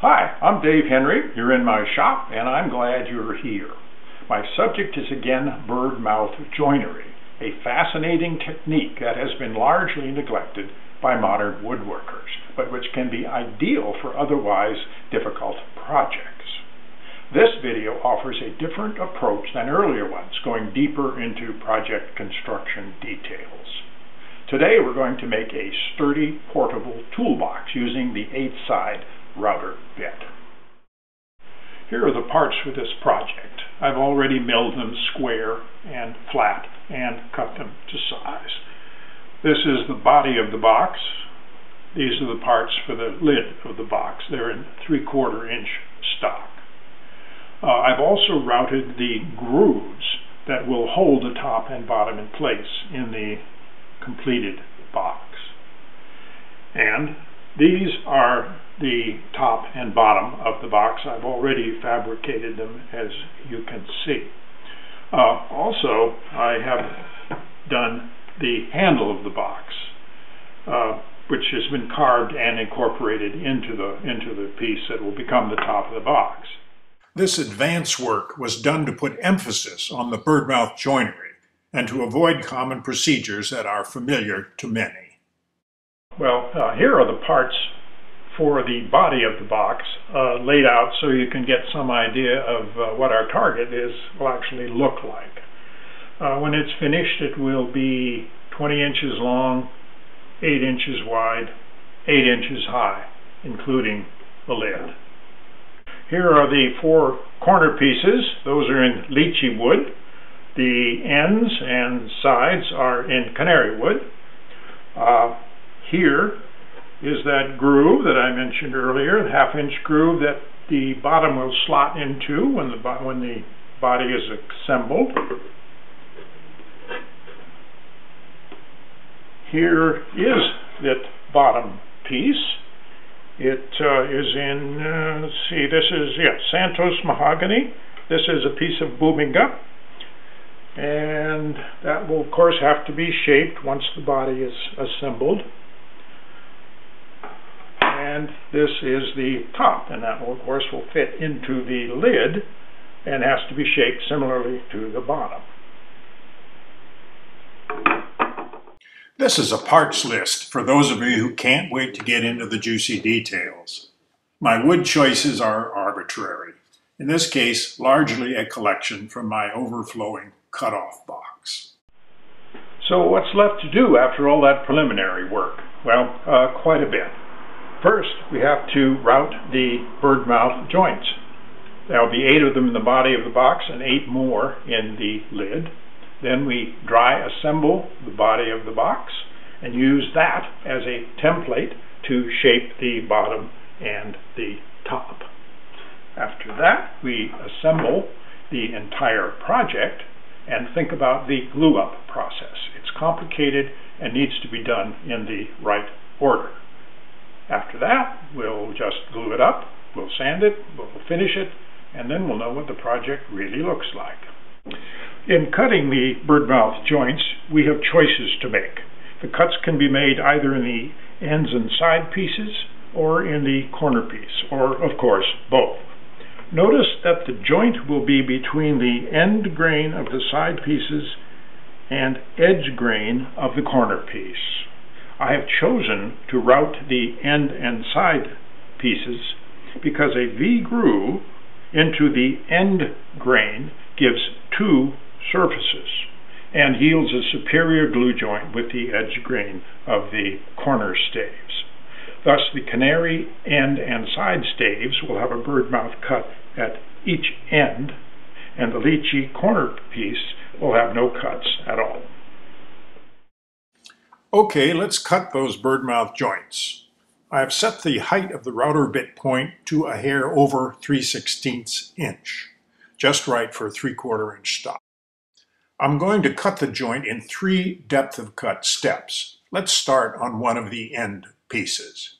Hi, I'm Dave Henry. You're in my shop, and I'm glad you're here. My subject is again bird mouth joinery, a fascinating technique that has been largely neglected by modern woodworkers, but which can be ideal for otherwise difficult projects. This video offers a different approach than earlier ones, going deeper into project construction details. Today we're going to make a sturdy portable toolbox using the 8-side router bit. Here are the parts for this project. I've already milled them square and flat and cut them to size. This is the body of the box. These are the parts for the lid of the box. They're in three-quarter inch stock. Uh, I've also routed the grooves that will hold the top and bottom in place in the completed box. And these are the top and bottom of the box. I've already fabricated them as you can see. Uh, also, I have done the handle of the box, uh, which has been carved and incorporated into the, into the piece that will become the top of the box. This advance work was done to put emphasis on the birdmouth joinery and to avoid common procedures that are familiar to many. Well, uh, here are the parts for the body of the box uh, laid out so you can get some idea of uh, what our target is will actually look like. Uh, when it's finished it will be 20 inches long, 8 inches wide, 8 inches high, including the lid. Here are the four corner pieces. Those are in lychee wood. The ends and sides are in canary wood. Here is that groove that I mentioned earlier, the half inch groove that the bottom will slot into when the, when the body is assembled. Here is that bottom piece. It uh, is in, uh, let's see, this is, yeah, Santos mahogany. This is a piece of bubinga. And that will, of course, have to be shaped once the body is assembled and this is the top and that will of course will fit into the lid and has to be shaped similarly to the bottom. This is a parts list for those of you who can't wait to get into the juicy details. My wood choices are arbitrary. In this case, largely a collection from my overflowing cut-off box. So what's left to do after all that preliminary work? Well, uh, quite a bit. First, we have to route the bird mouth joints. There will be eight of them in the body of the box and eight more in the lid. Then we dry assemble the body of the box and use that as a template to shape the bottom and the top. After that, we assemble the entire project and think about the glue up process. It's complicated and needs to be done in the right order. After that, we'll just glue it up, we'll sand it, we'll finish it, and then we'll know what the project really looks like. In cutting the birdmouth joints, we have choices to make. The cuts can be made either in the ends and side pieces or in the corner piece, or of course both. Notice that the joint will be between the end grain of the side pieces and edge grain of the corner piece. I have chosen to route the end and side pieces because a V groove into the end grain gives two surfaces and yields a superior glue joint with the edge grain of the corner staves. Thus the canary end and side staves will have a birdmouth cut at each end and the lychee corner piece will have no cuts at all. Okay, let's cut those birdmouth joints. I have set the height of the router bit point to a hair over 3 16 inch, just right for a 3 quarter inch stop. I'm going to cut the joint in three depth of cut steps. Let's start on one of the end pieces.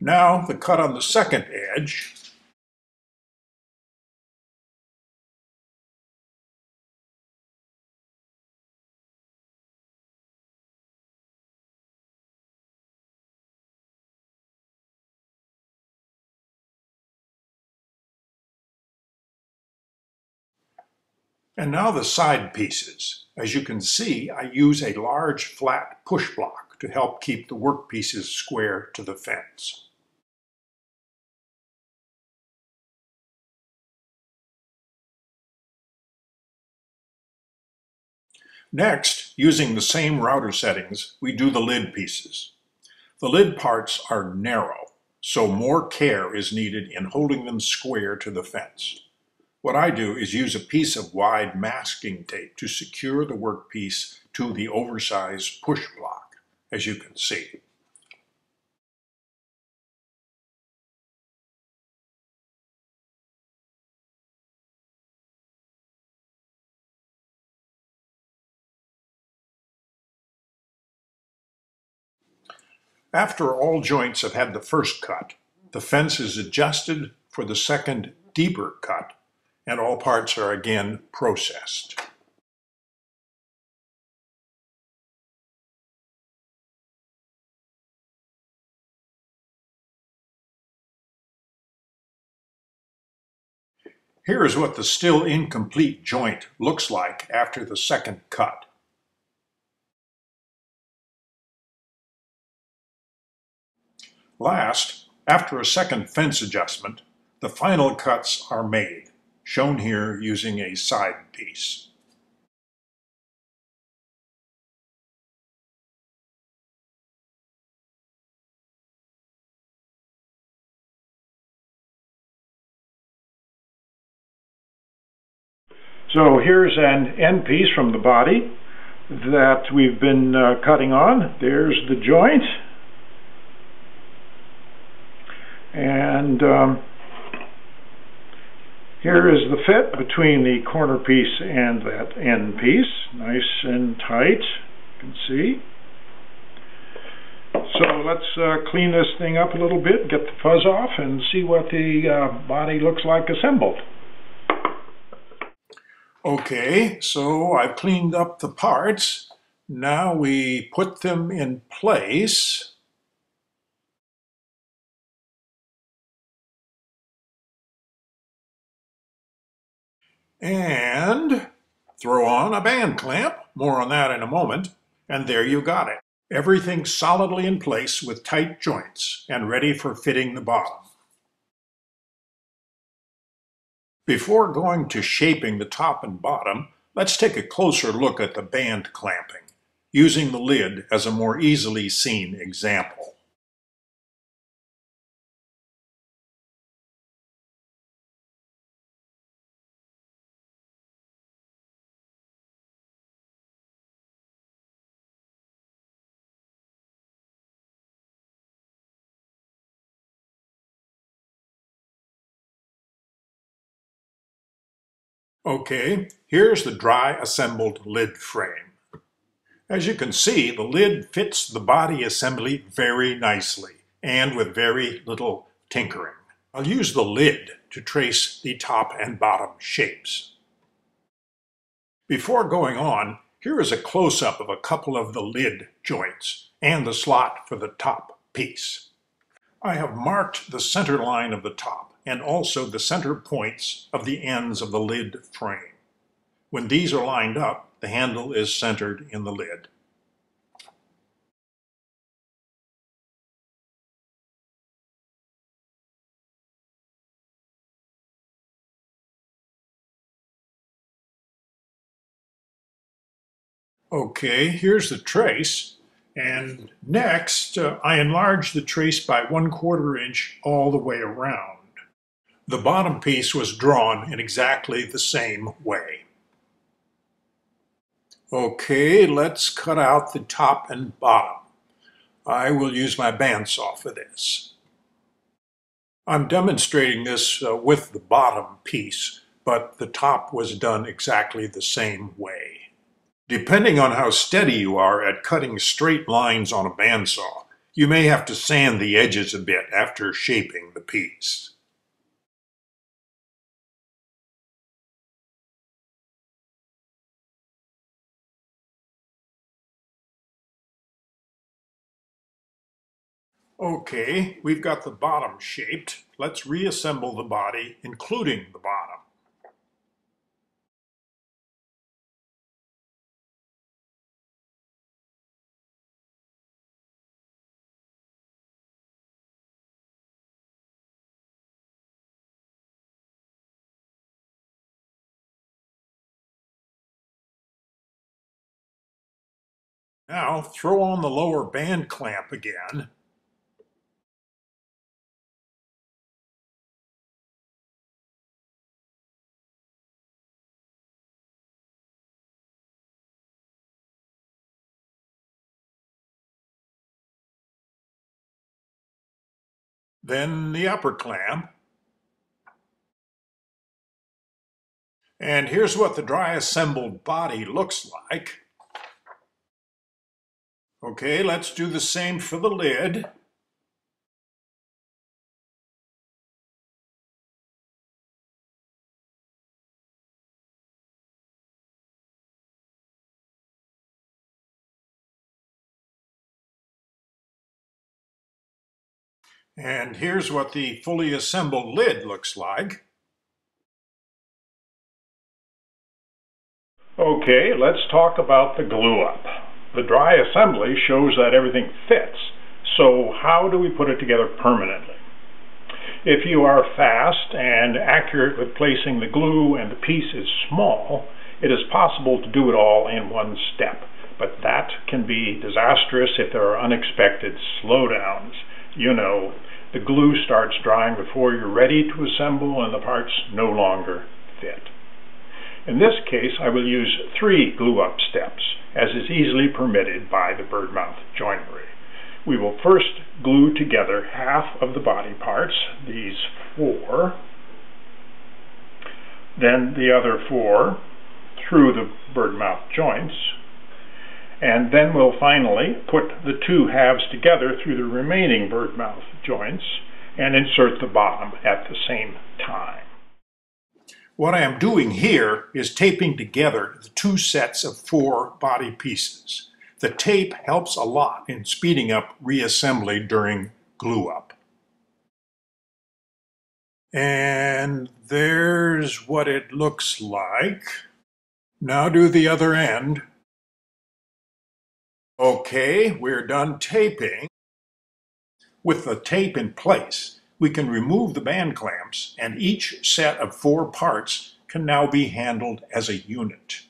Now the cut on the second edge. And now the side pieces. As you can see, I use a large flat push block to help keep the workpieces square to the fence. Next, using the same router settings, we do the lid pieces. The lid parts are narrow, so more care is needed in holding them square to the fence. What I do is use a piece of wide masking tape to secure the workpiece to the oversized push block, as you can see. After all joints have had the first cut, the fence is adjusted for the second deeper cut, and all parts are again processed. Here is what the still incomplete joint looks like after the second cut. Last, after a second fence adjustment, the final cuts are made, shown here using a side piece. So here's an end piece from the body that we've been uh, cutting on. There's the joint. And um, here is the fit between the corner piece and that end piece. Nice and tight, you can see. So let's uh, clean this thing up a little bit, get the fuzz off, and see what the uh, body looks like assembled. Okay, so I've cleaned up the parts. Now we put them in place. And throw on a band clamp, more on that in a moment, and there you got it. Everything solidly in place with tight joints and ready for fitting the bottom. Before going to shaping the top and bottom, let's take a closer look at the band clamping, using the lid as a more easily seen example. Okay, here's the dry assembled lid frame. As you can see, the lid fits the body assembly very nicely and with very little tinkering. I'll use the lid to trace the top and bottom shapes. Before going on, here is a close-up of a couple of the lid joints and the slot for the top piece. I have marked the center line of the top and also the center points of the ends of the lid frame. When these are lined up, the handle is centered in the lid. Okay, here's the trace. And next, uh, I enlarge the trace by one quarter inch all the way around. The bottom piece was drawn in exactly the same way. Okay, let's cut out the top and bottom. I will use my bandsaw for this. I'm demonstrating this uh, with the bottom piece, but the top was done exactly the same way. Depending on how steady you are at cutting straight lines on a bandsaw, You may have to sand the edges a bit after shaping the piece. Okay, we've got the bottom shaped. Let's reassemble the body, including the bottom. Now throw on the lower band clamp again then the upper clamp. And here's what the dry assembled body looks like. Okay, let's do the same for the lid. And here's what the fully assembled lid looks like. Okay, let's talk about the glue up. The dry assembly shows that everything fits, so how do we put it together permanently? If you are fast and accurate with placing the glue and the piece is small, it is possible to do it all in one step, but that can be disastrous if there are unexpected slowdowns. You know, the glue starts drying before you're ready to assemble and the parts no longer fit. In this case, I will use three glue-up steps, as is easily permitted by the birdmouth joinery. We will first glue together half of the body parts, these four, then the other four through the birdmouth joints, and then we'll finally put the two halves together through the remaining bird mouth joints and insert the bottom at the same time. What I am doing here is taping together the two sets of four body pieces. The tape helps a lot in speeding up reassembly during glue up. And there's what it looks like. Now do the other end. Okay, we're done taping. With the tape in place, we can remove the band clamps and each set of four parts can now be handled as a unit.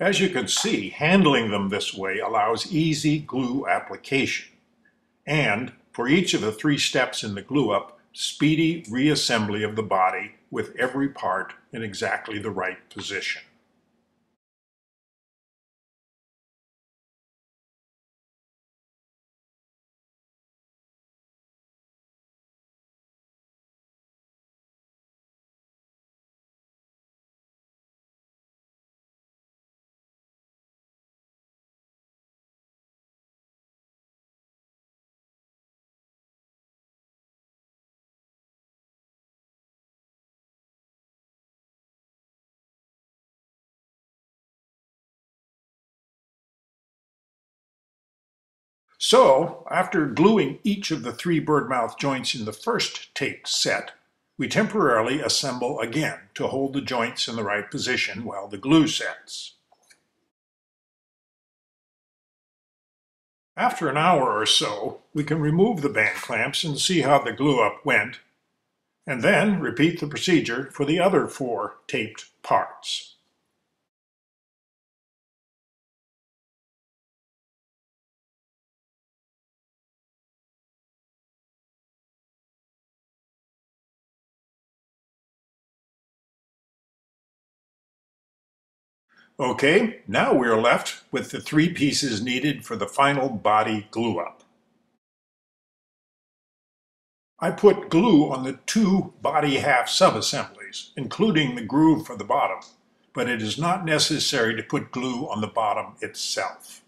As you can see, handling them this way allows easy glue application. And for each of the three steps in the glue up, speedy reassembly of the body with every part in exactly the right position. So, after gluing each of the three birdmouth joints in the first tape set, we temporarily assemble again to hold the joints in the right position while the glue sets. After an hour or so, we can remove the band clamps and see how the glue up went, and then repeat the procedure for the other four taped parts. Okay, now we're left with the three pieces needed for the final body glue up. I put glue on the two body half subassemblies, including the groove for the bottom, but it is not necessary to put glue on the bottom itself.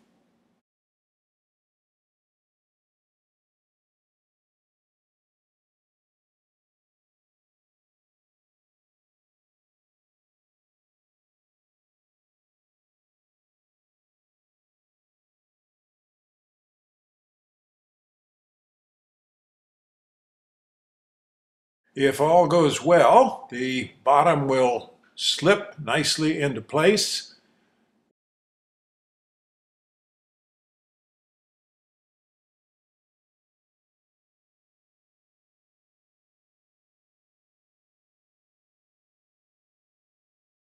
If all goes well, the bottom will slip nicely into place.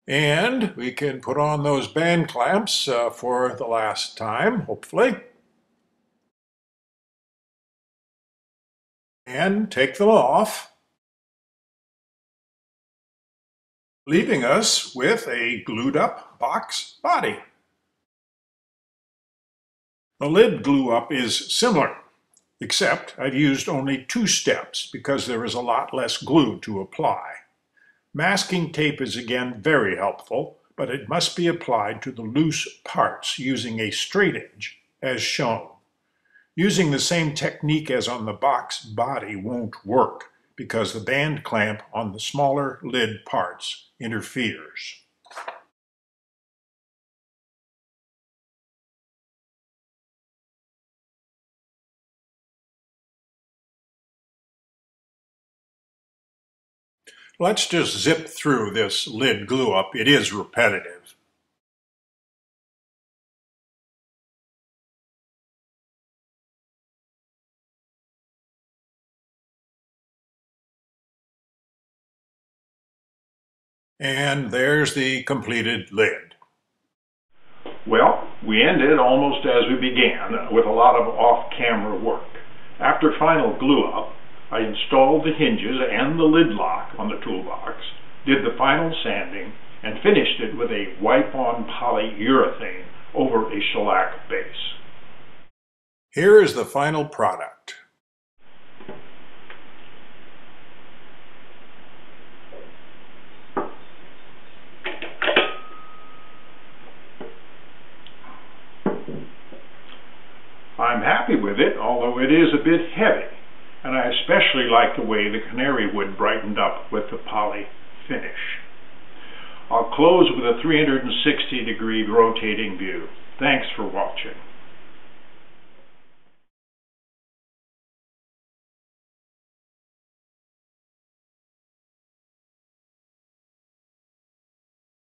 And we can put on those band clamps uh, for the last time, hopefully. And take them off. Leaving us with a glued up box body. The lid glue up is similar, except I've used only two steps because there is a lot less glue to apply. Masking tape is again very helpful, but it must be applied to the loose parts using a straight edge, as shown. Using the same technique as on the box body won't work because the band clamp on the smaller lid parts interferes. Let's just zip through this lid glue up. It is repetitive. And there's the completed lid. Well, we ended almost as we began, uh, with a lot of off-camera work. After final glue-up, I installed the hinges and the lid lock on the toolbox, did the final sanding, and finished it with a wipe-on polyurethane over a shellac base. Here is the final product. I'm happy with it, although it is a bit heavy, and I especially like the way the canary wood brightened up with the poly finish. I'll close with a 360 degree rotating view. Thanks for watching.